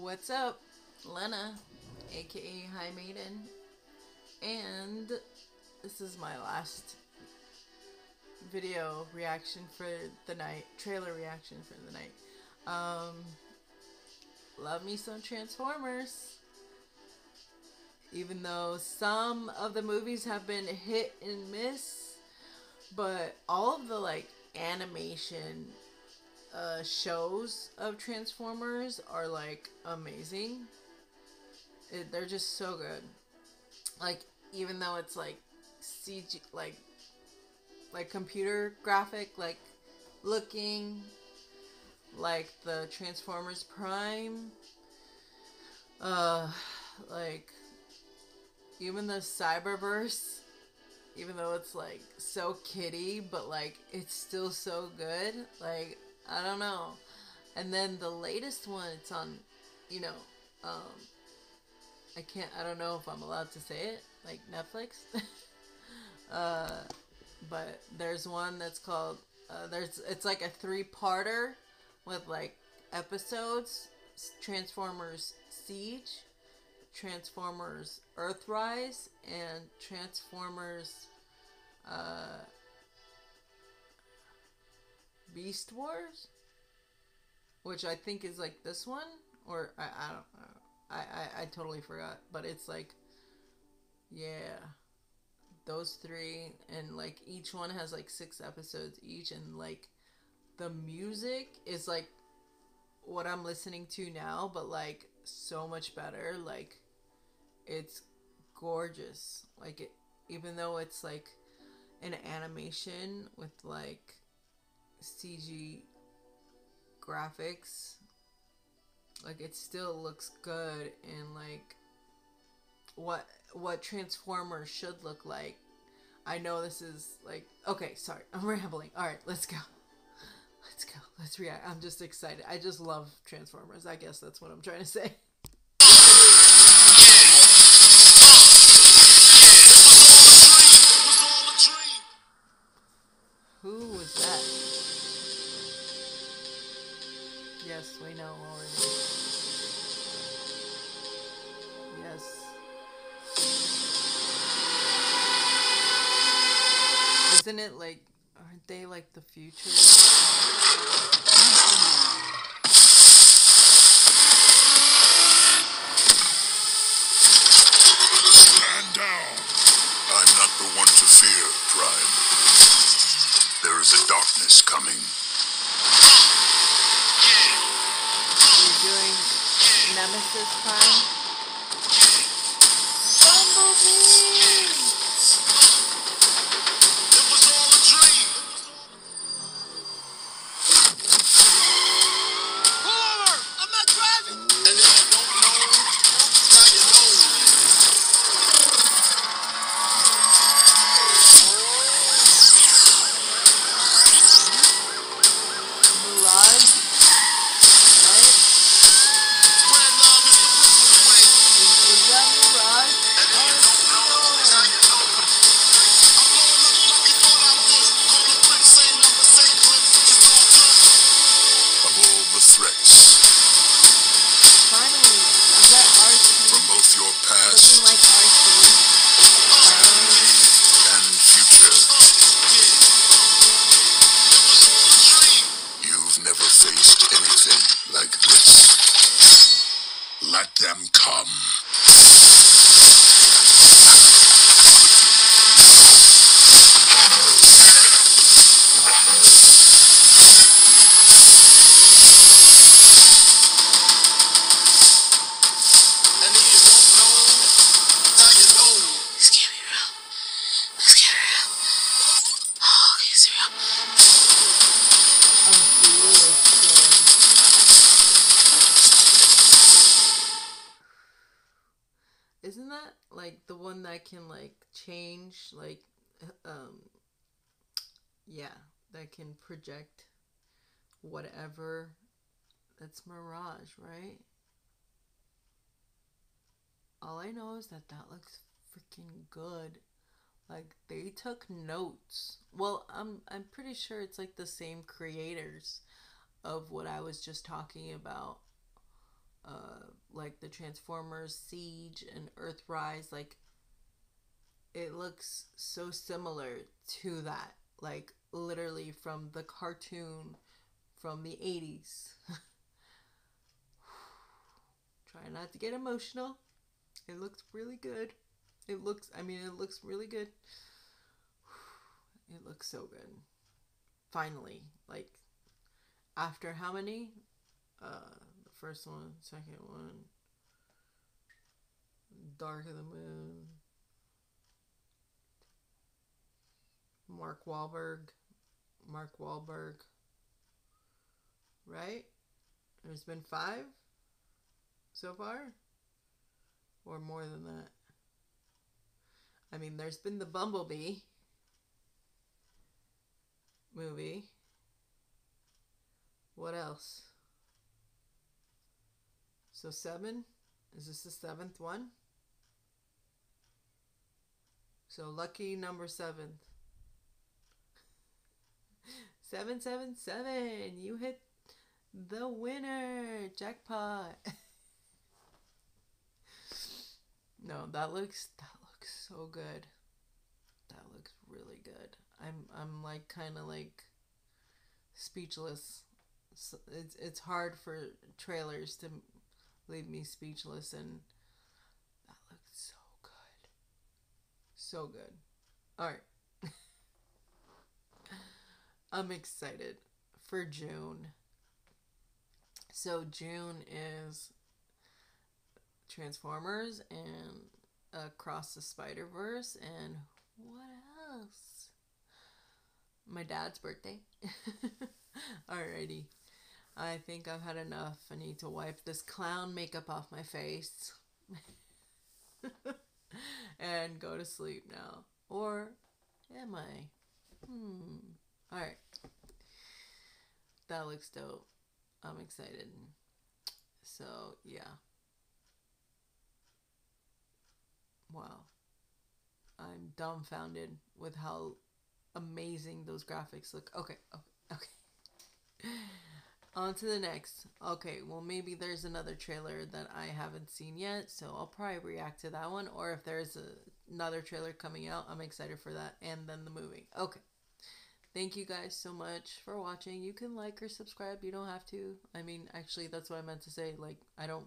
What's up? Lena, aka Hye Maiden. And this is my last video reaction for the night, trailer reaction for the night. Um, love me some Transformers. Even though some of the movies have been hit and miss, but all of the like animation uh, shows of Transformers are like amazing. It, they're just so good. Like even though it's like CG, like like computer graphic, like looking like the Transformers Prime. Uh, like even the Cyberverse even though it's like so kitty, but like it's still so good. Like I don't know. And then the latest one, it's on, you know, um, I can't. I don't know if I'm allowed to say it, like Netflix. uh, but there's one that's called. Uh, there's it's like a three-parter with like episodes. Transformers Siege, Transformers Earthrise, and Transformers uh, Beast Wars, which I think is like this one, or I, I don't know. I, I, I totally forgot, but it's like, yeah, those three, and like each one has like six episodes each, and like the music is like what I'm listening to now, but like so much better. Like it's gorgeous. Like it, even though it's like an animation with like CG graphics, like it still looks good and like what what Transformers should look like. I know this is like okay, sorry, I'm rambling. All right, let's go. Let's go. Let's react. I'm just excited. I just love Transformers. I guess that's what I'm trying to say. Yes, we know already. Yes. Isn't it like, aren't they like the future? Stand down. I'm not the one to fear, Prime. There is a darkness coming. Nemesis Prime. Bumblebee! Like the one that can like change like um yeah, that can project whatever that's Mirage, right? All I know is that that looks freaking good. Like they took notes. Well, I'm I'm pretty sure it's like the same creators of what I was just talking about. Uh, like the Transformers Siege and Earthrise, like it looks so similar to that. Like literally from the cartoon from the 80s. Try not to get emotional. It looks really good. It looks, I mean, it looks really good. It looks so good. Finally, like, after how many? Uh, first one, second one, Dark of the Moon, Mark Wahlberg, Mark Wahlberg, right? There's been five so far, or more than that. I mean, there's been the Bumblebee movie. What else? So seven? Is this the seventh one? So lucky number seven. Seven seven seven. You hit the winner. Jackpot. no, that looks that looks so good. That looks really good. I'm I'm like kind of like speechless. S it's it's hard for trailers to leave me speechless, and that looks so good, so good. All right, I'm excited for June. So June is Transformers and Across the Spider Verse, and what else? My dad's birthday. Alrighty. I think I've had enough. I need to wipe this clown makeup off my face. and go to sleep now. Or am I? Hmm. Alright. That looks dope. I'm excited. So, yeah. Wow. I'm dumbfounded with how amazing those graphics look. Okay, okay, okay. On to the next. Okay, well, maybe there's another trailer that I haven't seen yet, so I'll probably react to that one. Or if there's a, another trailer coming out, I'm excited for that. And then the movie. Okay. Thank you guys so much for watching. You can like or subscribe. You don't have to. I mean, actually, that's what I meant to say. Like, I don't.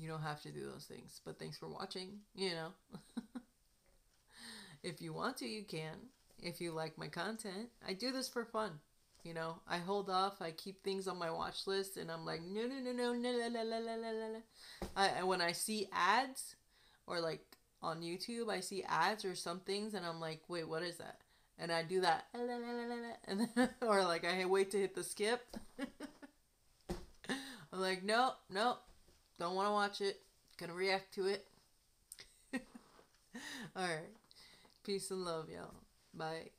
You don't have to do those things. But thanks for watching, you know. if you want to, you can. If you like my content, I do this for fun. You know, I hold off. I keep things on my watch list, and I'm like, no, no, no, no, no, la, la, la, la, la, la. I, and when I see ads, or like on YouTube, I see ads or some things, and I'm like, wait, what is that? And I do that, la, la, la, la, la, and then, or like I wait to hit the skip. I'm like, nope, nope, don't want to watch it. Gonna react to it. All right. Peace and love, y'all. Bye.